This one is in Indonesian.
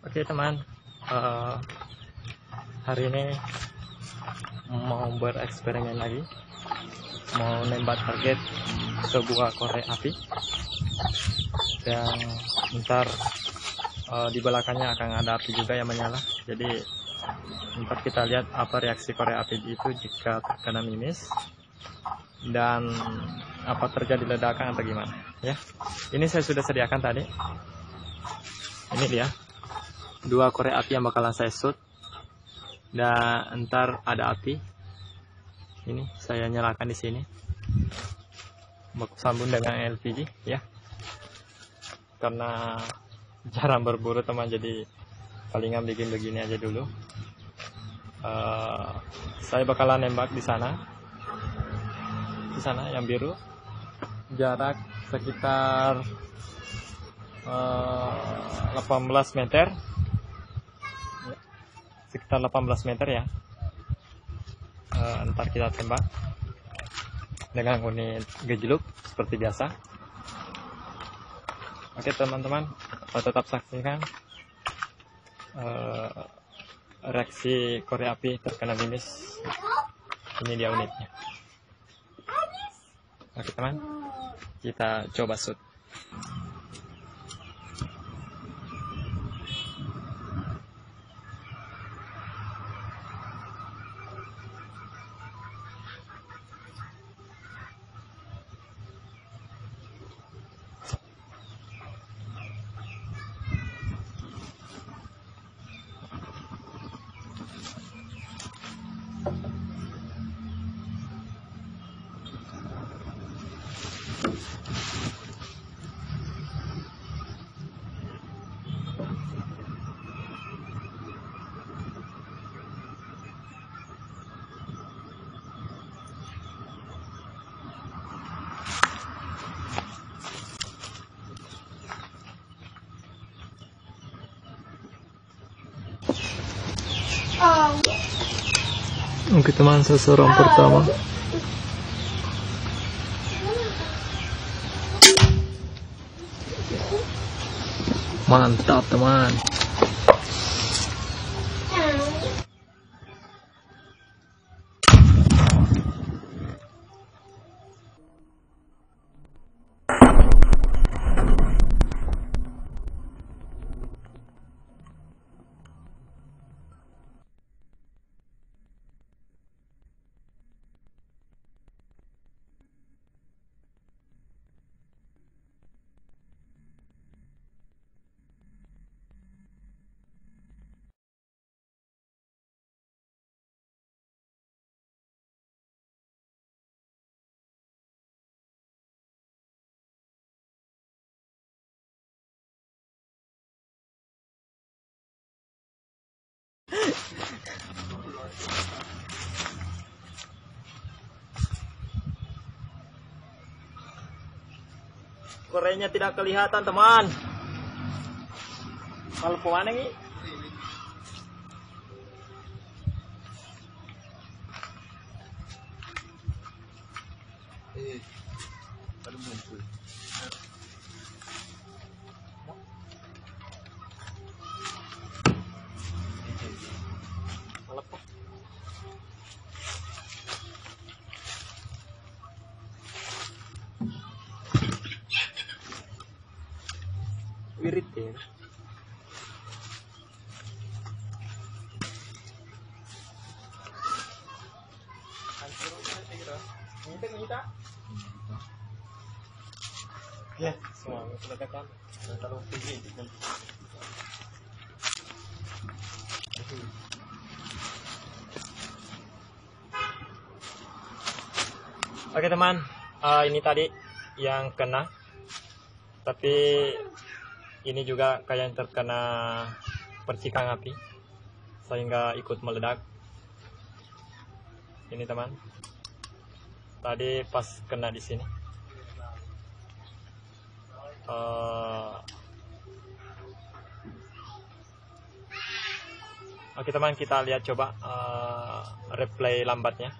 Oke teman, uh, hari ini mau bereksperimen lagi, mau nembak target sebuah korek api, dan ntar uh, di belakangnya akan ada api juga yang menyala. Jadi ntar kita lihat apa reaksi korek api itu jika terkena mimis dan apa terjadi ledakan atau gimana ya. Ini saya sudah sediakan tadi. Ini dia dua korek api yang bakalan saya shoot. Dan ntar ada api. Ini saya nyalakan di sini. Baku sambung dengan LPG ya. Karena jarang berburu teman jadi palingan bikin begini aja dulu. Uh, saya bakalan nembak di sana. Di sana yang biru. Jarak sekitar uh, 18 meter sekitar 18 meter ya. Uh, ntar kita tembak. Dengan unit gejluk seperti biasa. Oke teman-teman tetap saksikan uh, reaksi korek api terkena mimis ini dia unitnya. Oke teman. Kita coba shoot Oke teman sasaran pertama. Mantap teman Korenya tidak kelihatan teman Kalau mana ini? Eh, baru muncul. Wirid ya. Ya, semua meledakan dan terlalu tinggi. Oke teman, uh, ini tadi yang kena, tapi ini juga kayak yang terkena percikan api, sehingga ikut meledak. Ini teman, tadi pas kena di sini. Uh, Oke teman, kita lihat coba uh, replay lambatnya.